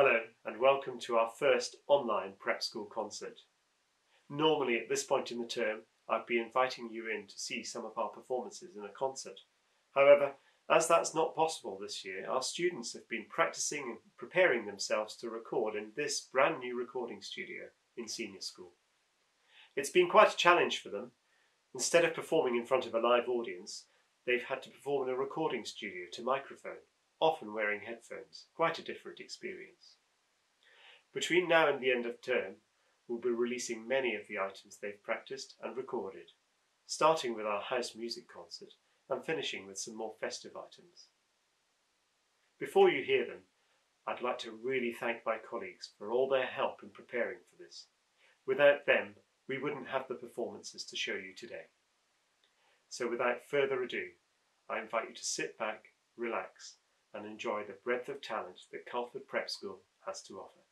Hello and welcome to our first online prep school concert. Normally at this point in the term I'd be inviting you in to see some of our performances in a concert. However, as that's not possible this year, our students have been practicing and preparing themselves to record in this brand new recording studio in senior school. It's been quite a challenge for them. Instead of performing in front of a live audience, they've had to perform in a recording studio to microphone, often wearing headphones. Quite a different experience. Between now and the end of term, we'll be releasing many of the items they've practiced and recorded, starting with our house music concert and finishing with some more festive items. Before you hear them, I'd like to really thank my colleagues for all their help in preparing for this. Without them, we wouldn't have the performances to show you today. So without further ado, I invite you to sit back, relax and enjoy the breadth of talent that Culford Prep School has to offer.